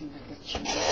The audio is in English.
in the.